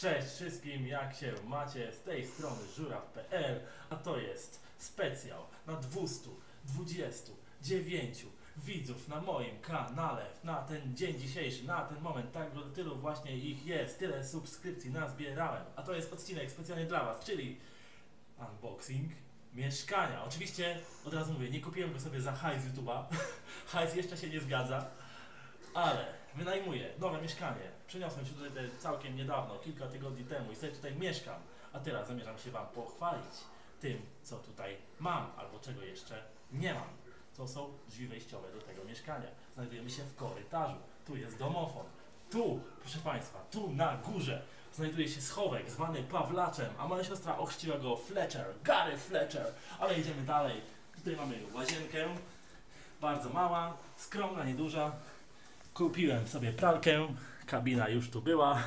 Cześć wszystkim, jak się macie? Z tej strony żuraw.pl, a to jest specjal na 229 widzów na moim kanale na ten dzień dzisiejszy, na ten moment, tak bo tylu właśnie ich jest, tyle subskrypcji nazbierałem, a to jest odcinek specjalnie dla Was, czyli unboxing mieszkania. Oczywiście od razu mówię, nie kupiłem go sobie za hajs YouTube'a, hajs jeszcze się nie zgadza, ale wynajmuję nowe mieszkanie. Przeniosłem się tutaj całkiem niedawno, kilka tygodni temu i sobie tutaj mieszkam. A teraz zamierzam się Wam pochwalić tym, co tutaj mam albo czego jeszcze nie mam. To są drzwi wejściowe do tego mieszkania. Znajdujemy się w korytarzu. Tu jest domofon. Tu, proszę Państwa, tu na górze znajduje się schowek zwany Pawlaczem, a moja siostra ochrzciła go Fletcher, Gary Fletcher. Ale idziemy dalej. Tutaj mamy łazienkę, bardzo mała, skromna, nieduża. Kupiłem sobie pralkę, kabina już tu była,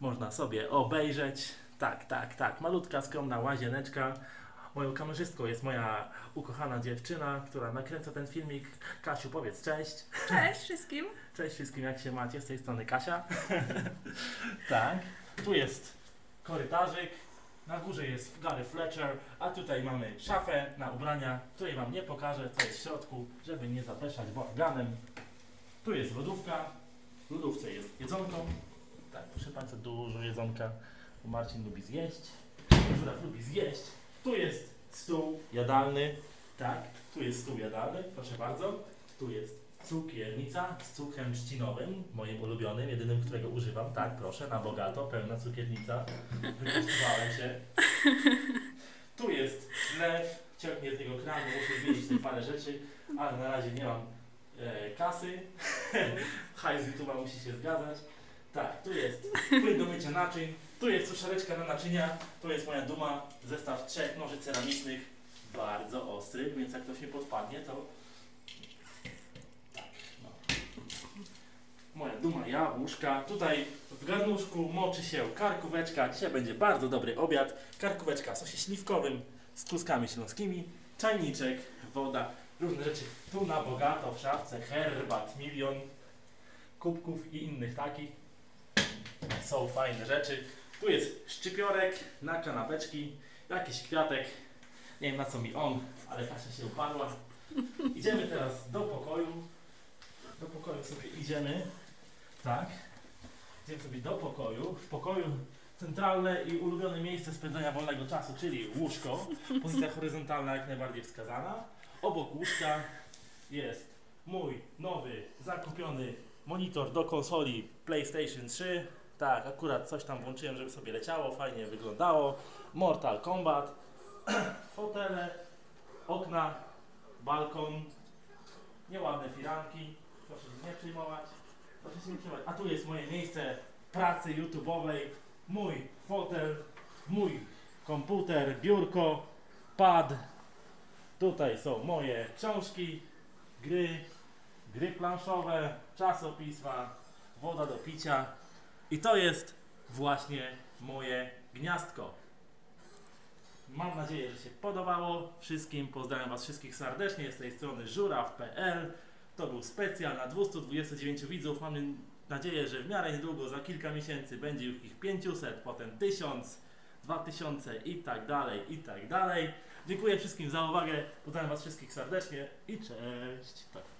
można sobie obejrzeć. Tak, tak, tak, malutka, skromna łazieneczka. Moją kamerzystką jest moja ukochana dziewczyna, która nakręca ten filmik. Kasiu, powiedz cześć. Cześć wszystkim. Cześć wszystkim, jak się macie? Z tej strony Kasia. tak. Tu jest korytarzyk, na górze jest Gary Fletcher, a tutaj mamy szafę na ubrania, której Wam nie pokażę, co jest w środku, żeby nie zapeszać bałaganem. Tu jest lodówka, w lodówce jest jedzonko. Tak, proszę Państwa, dużo jedzonka, bo Marcin lubi zjeść, Żuraw lubi zjeść. Tu jest stół jadalny, tak, tu jest stół jadalny, proszę bardzo. Tu jest cukiernica z cukrem trzcinowym, moim ulubionym, jedynym, którego używam. Tak, proszę, na bogato, pełna cukiernica. Wykosztowałem się. Tu jest zlew, ciągnie z niego kranu, muszę zmienić tutaj parę rzeczy, ale na razie nie mam kasy. Hajs z YouTube'a musi się zgadzać. Tak, tu jest płyn do mycia naczyń, tu jest suszareczka na naczynia, tu jest moja duma, zestaw trzech noży ceramicznych, bardzo ostrych, więc jak ktoś mi podpadnie, to tak, no. Moja duma jabłuszka. Tutaj w garnuszku moczy się karkóweczka. Dzisiaj będzie bardzo dobry obiad. Karkóweczka w sosie śliwkowym z kluskami śląskimi. Czajniczek, woda, różne rzeczy. Tu na bogato w szafce herbat, milion kubków i innych takich. Są fajne rzeczy. Tu jest szczypiorek na kanapeczki, jakiś kwiatek. Nie wiem na co mi on, ale Kasia się upadła. Idziemy teraz do pokoju. Do pokoju sobie idziemy. Tak. Idziemy sobie do pokoju. W pokoju centralne i ulubione miejsce spędzania wolnego czasu, czyli łóżko. Pozycja horyzontalna jak najbardziej wskazana. Obok łóżka jest mój nowy, zakupiony monitor do konsoli PlayStation 3. Tak, akurat coś tam włączyłem, żeby sobie leciało, fajnie wyglądało. Mortal Kombat, fotele, okna, balkon, nieładne firanki. Proszę się nie przejmować. Proszę się nie przejmować. A tu jest moje miejsce pracy YouTube'owej. Mój fotel, mój komputer, biurko, pad. Tutaj są moje książki, gry, gry planszowe, czasopisma, woda do picia. I to jest właśnie moje gniazdko. Mam nadzieję, że się podobało wszystkim. Pozdrawiam Was wszystkich serdecznie z tej strony żuraw.pl. To był specjal na 229 widzów. Mam nadzieję, że w miarę niedługo, za kilka miesięcy będzie już ich 500, potem 1000, 2000 i tak dalej, i tak dalej. Dziękuję wszystkim za uwagę. Pozdrawiam Was wszystkich serdecznie i cześć. Tak.